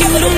you don't